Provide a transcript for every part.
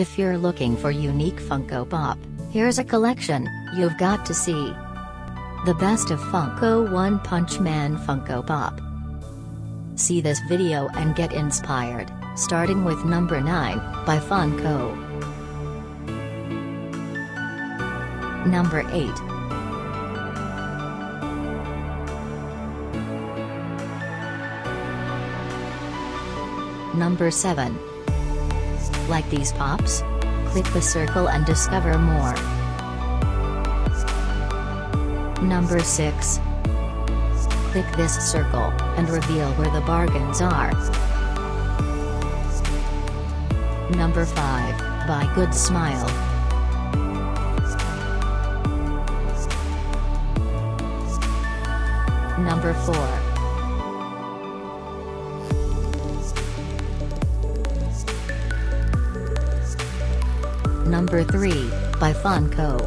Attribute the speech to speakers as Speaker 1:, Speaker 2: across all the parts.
Speaker 1: If you're looking for unique Funko Pop, here's a collection you've got to see. The best of Funko One Punch Man Funko Pop. See this video and get inspired, starting with number 9, by Funko. Number 8. Number 7. Like these pops? Click the circle and discover more. Number 6. Click this circle, and reveal where the bargains are. Number 5, By Good Smile. Number 4. Number 3, by Funko.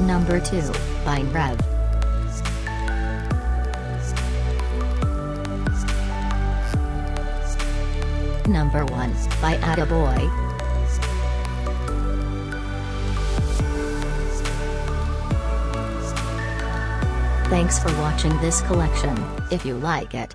Speaker 1: Number 2, by Rev. Number 1, by Attaboy. Thanks for watching this collection, if you like it,